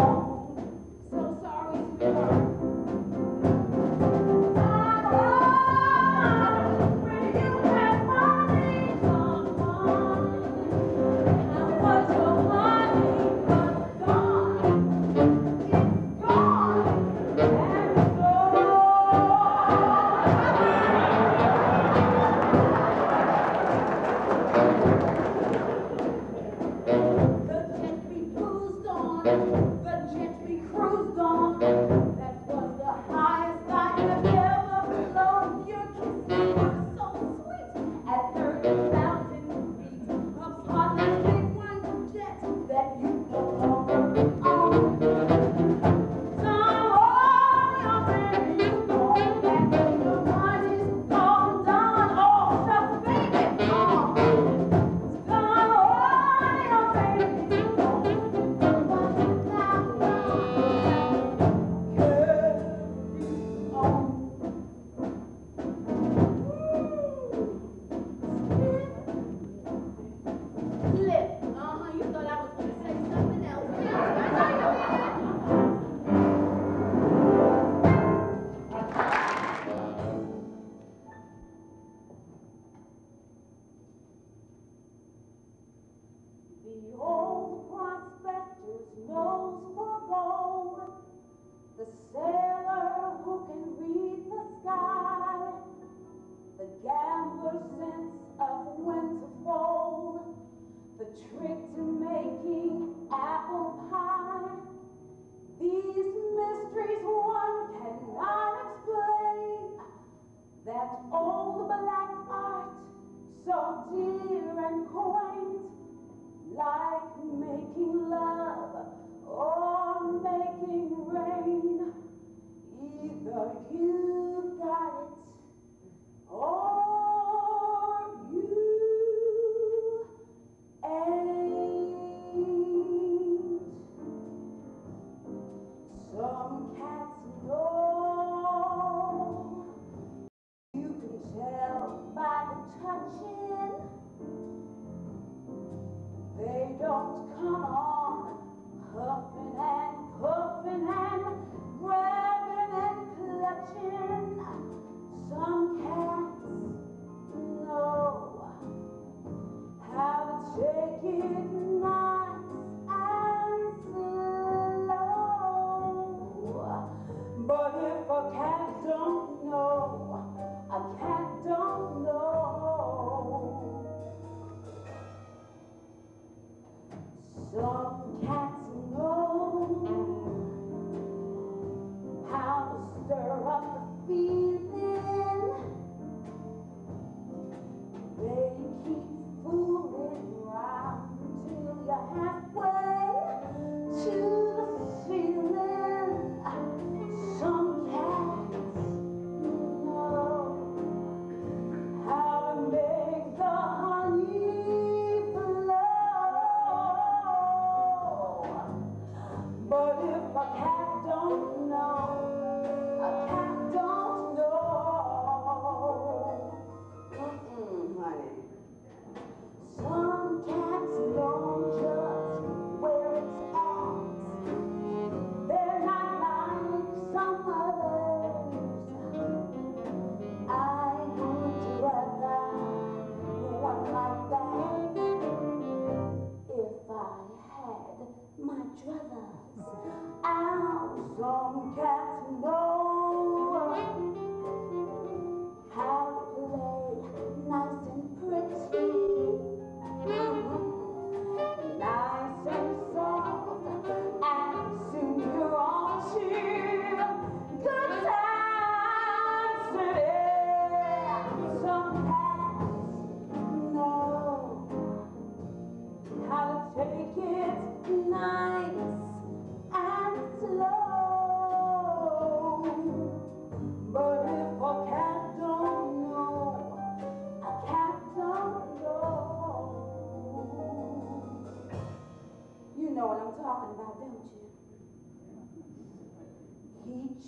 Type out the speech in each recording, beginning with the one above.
Thank you.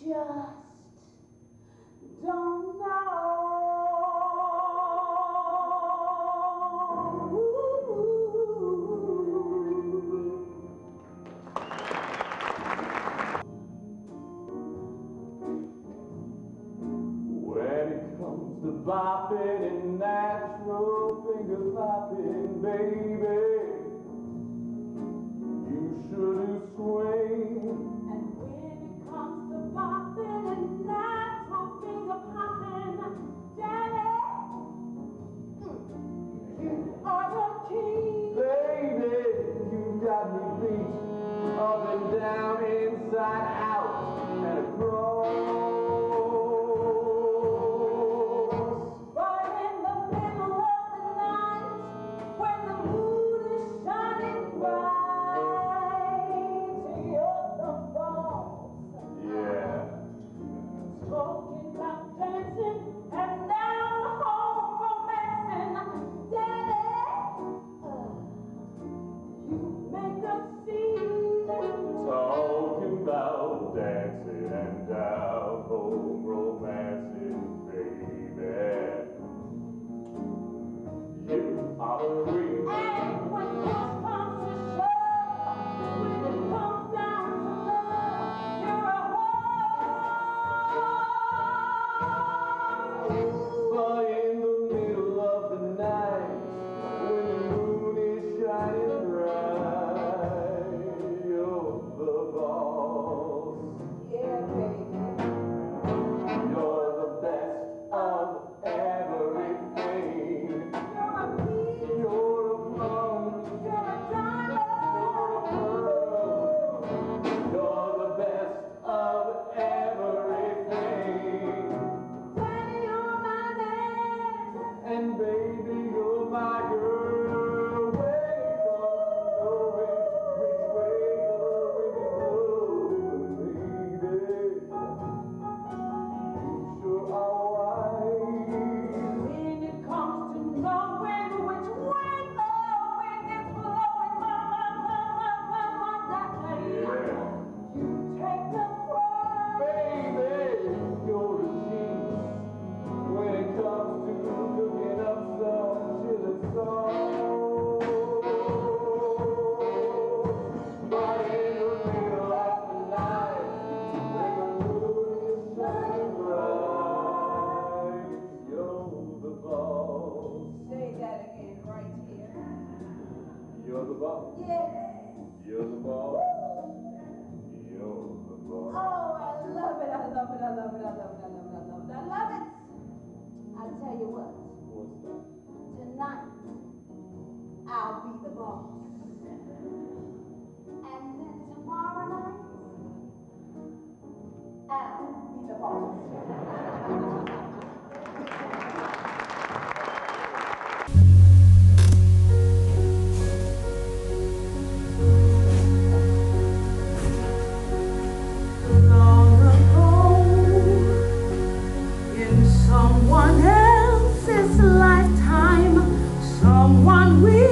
just don't know. When it comes to bopping and natural finger popping, baby. God someone else's lifetime, someone we